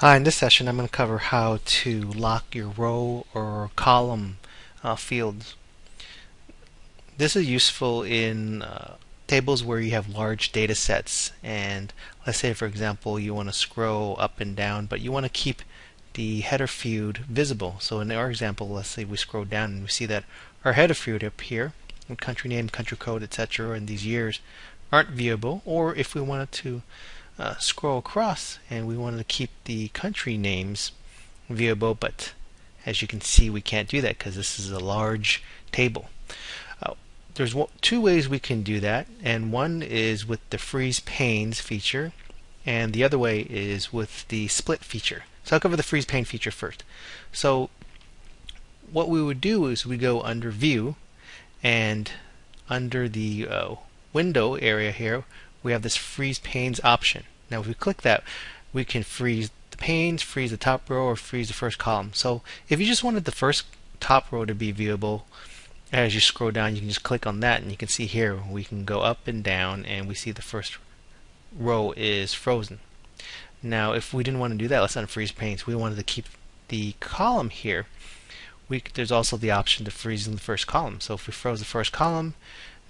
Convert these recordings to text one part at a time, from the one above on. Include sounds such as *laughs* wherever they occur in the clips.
Hi, in this session I'm going to cover how to lock your row or column uh, fields. This is useful in uh, tables where you have large data sets and let's say for example you want to scroll up and down but you want to keep the header field visible. So in our example let's say we scroll down and we see that our header field up here country name, country code, etc. and these years aren't viewable or if we wanted to uh, scroll across and we wanted to keep the country names viewable but as you can see we can't do that because this is a large table. Uh, there's two ways we can do that and one is with the freeze panes feature and the other way is with the split feature. So I'll cover the freeze pane feature first. So what we would do is we go under view and under the uh, window area here we have this freeze panes option. Now if we click that, we can freeze the panes, freeze the top row, or freeze the first column. So if you just wanted the first top row to be viewable, as you scroll down, you can just click on that, and you can see here we can go up and down, and we see the first row is frozen. Now, if we didn't want to do that, let's unfreeze panes. We wanted to keep the column here. We, there's also the option to freeze in the first column. So if we froze the first column,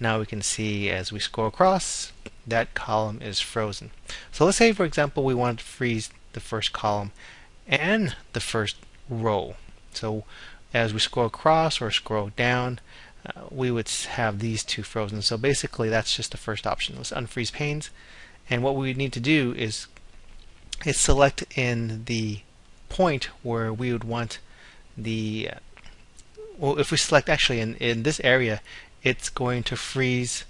now we can see as we scroll across, that column is frozen. So let's say, for example, we want to freeze the first column and the first row. So as we scroll across or scroll down, uh, we would have these two frozen. So basically, that's just the first option. Let's unfreeze panes. And what we need to do is, is select in the point where we would want the uh, well, if we select actually in, in this area, it's going to freeze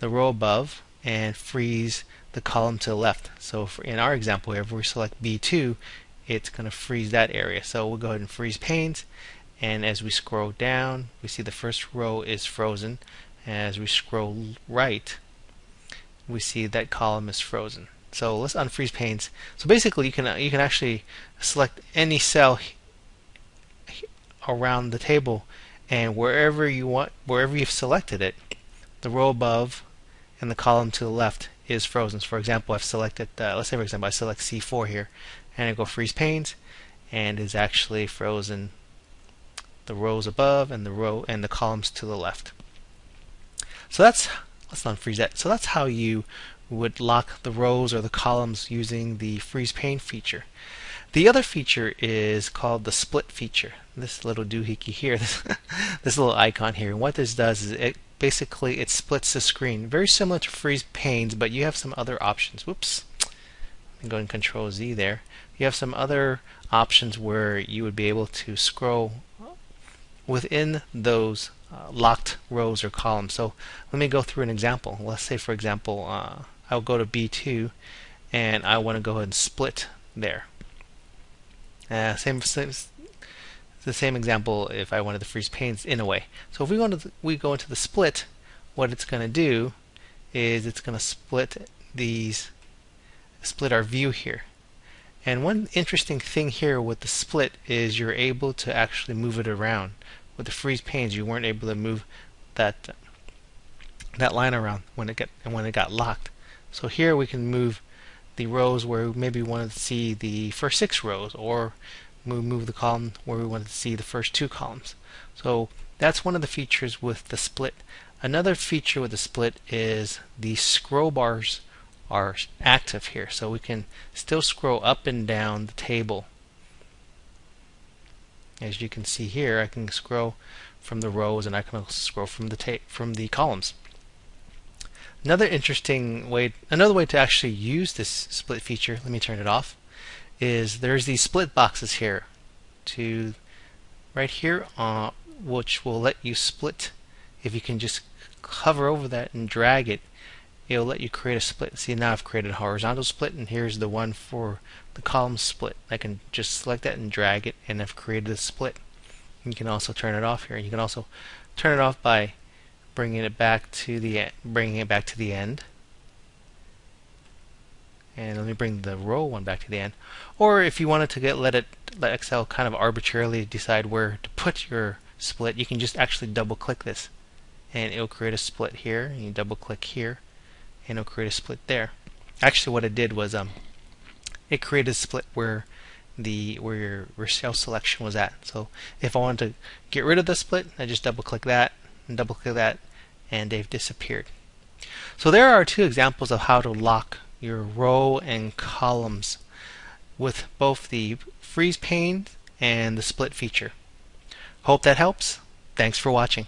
the row above and freeze the column to the left. So in our example here, if we select B2, it's going to freeze that area. So we'll go ahead and freeze panes. And as we scroll down, we see the first row is frozen. As we scroll right, we see that column is frozen. So let's unfreeze panes. So basically, you can you can actually select any cell around the table and wherever you want wherever you've selected it the row above and the column to the left is frozen so for example I've selected uh, let's say for example I select C4 here and I go freeze panes and is actually frozen the rows above and the row and the columns to the left so that's let's not freeze that so that's how you would lock the rows or the columns using the freeze pane feature the other feature is called the split feature. This little doohickey here, *laughs* this, this little icon here. And what this does is it basically it splits the screen. Very similar to freeze panes, but you have some other options. Whoops. I'm going Control Z there. You have some other options where you would be able to scroll within those uh, locked rows or columns. So let me go through an example. Let's say, for example, uh, I'll go to B2 and I want to go ahead and split there. Uh, same, same, the same example if I wanted to freeze panes in a way. So if we go into the, we go into the split, what it's going to do is it's going to split these, split our view here. And one interesting thing here with the split is you're able to actually move it around. With the freeze panes, you weren't able to move that that line around when it got and when it got locked. So here we can move the rows where maybe we wanted to see the first six rows or move, move the column where we wanted to see the first two columns. So that's one of the features with the split. Another feature with the split is the scroll bars are active here so we can still scroll up and down the table as you can see here I can scroll from the rows and I can scroll from the from the columns Another interesting way, another way to actually use this split feature, let me turn it off, is there's these split boxes here to right here uh, which will let you split. If you can just hover over that and drag it it'll let you create a split. See now I've created a horizontal split and here's the one for the column split. I can just select that and drag it and I've created a split. You can also turn it off here and you can also turn it off by bringing it back to the bringing it back to the end and let me bring the row one back to the end. Or if you wanted to get let it let Excel kind of arbitrarily decide where to put your split, you can just actually double click this and it'll create a split here and you double click here and it'll create a split there. Actually what it did was um it created a split where the where your, where cell selection was at. So if I wanted to get rid of the split, I just double click that and double click that and they've disappeared. So there are two examples of how to lock your row and columns with both the freeze pane and the split feature. Hope that helps. Thanks for watching.